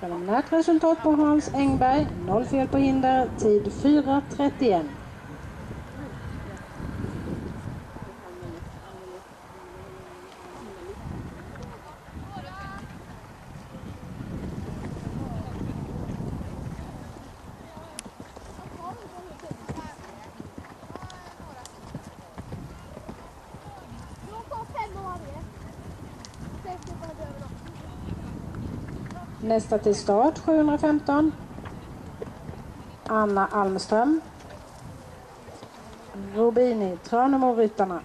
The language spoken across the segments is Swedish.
Preliminärt resultat på Hans Engberg, 0 fel på hinder, tid 4.31. Nästa till start 715. Anna Almström. Robini, Tranemo-ryttarna.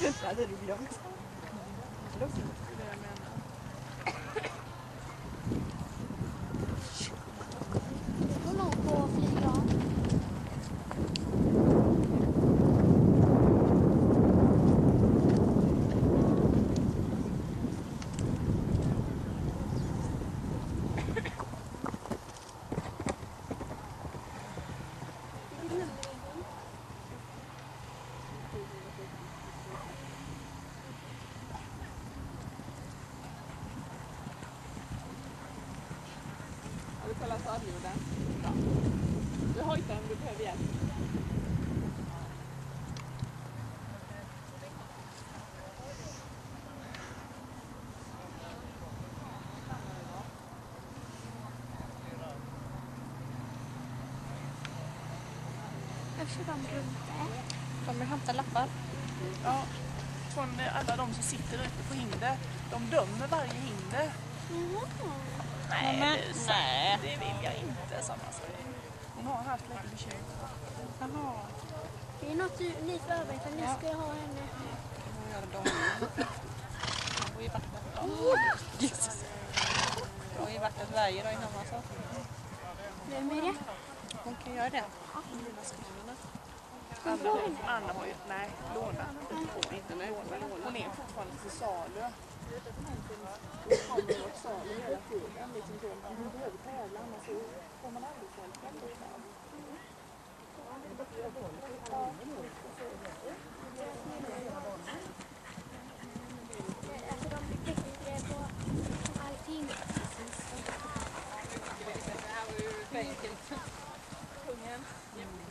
Det hade du glömt. Är jag Har du kollat sadljuden? Bra. Du hojtar om du behöver hjälp. Jag kör dem runt det. Kommer hämta lappar. Ja, från alla de som sitter ute på hinder. De dömer varje hinder. Nej, men- sant. nej. det vill jag inte, Sanna säger. Hon har haft lite bekymmer. Jaha. Det är något du, ni förbereder. Ni ska ha henne. Gör de? De går i vattnet. Ja. Jesus. De går i vattnet varje dag innan man sa. Vem är det? Hon kan göra det. Anna, Anna har ju, nej, låna. Hon, inte låna. Hon är fortfarande till salu. Hon kommer åt salu hela tiden. Liksom så. Men behöver tävla annars så får man aldrig sällskap. Alltså de blir bättre på allting. Det här var ju för enkelt.